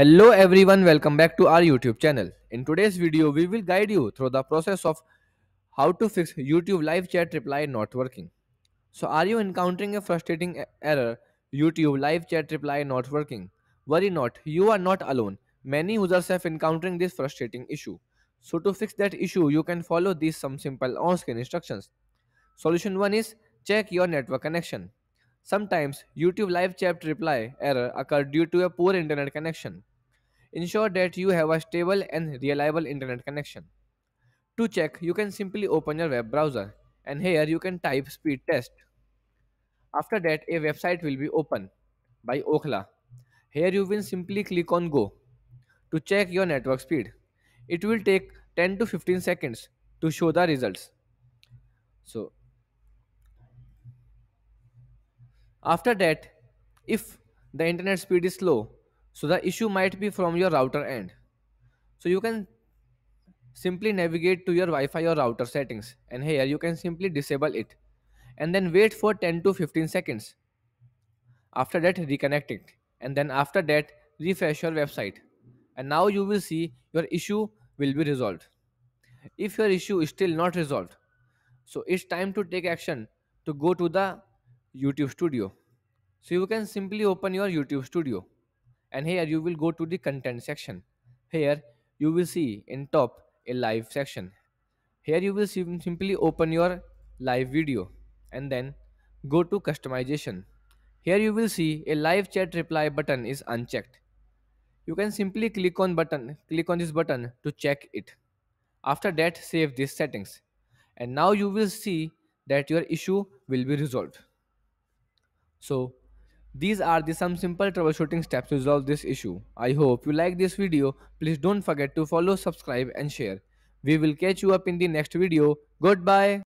Hello everyone, welcome back to our YouTube channel. In today's video, we will guide you through the process of how to fix YouTube live chat reply not working. So are you encountering a frustrating error YouTube live chat reply not working? Worry not, you are not alone. Many users have encountering this frustrating issue. So to fix that issue, you can follow these some simple on-screen instructions. Solution 1 is check your network connection. Sometimes YouTube live chat reply error occur due to a poor internet connection. Ensure that you have a stable and reliable internet connection. To check, you can simply open your web browser and here you can type speed test. After that, a website will be open by Ookla. Here you will simply click on go to check your network speed. It will take 10 to 15 seconds to show the results. So after that, if the internet speed is slow, so the issue might be from your router end. So you can simply navigate to your Wi-Fi or router settings and here you can simply disable it and then wait for 10 to 15 seconds. After that reconnect it and then after that refresh your website and now you will see your issue will be resolved. If your issue is still not resolved, so it's time to take action to go to the YouTube studio. So you can simply open your YouTube studio and here you will go to the content section. Here you will see in top a live section. Here you will sim- simply open your live video and then go to customization. Here you will see a live chat reply button is unchecked. You can simply click on button click on this button to check it. After that save these settings and now you will see that your issue will be resolved. So these are the some simple troubleshooting steps to resolve this issue. I hope you like this video. Please don't forget to follow, subscribe and share. We will catch you up in the next video. Goodbye.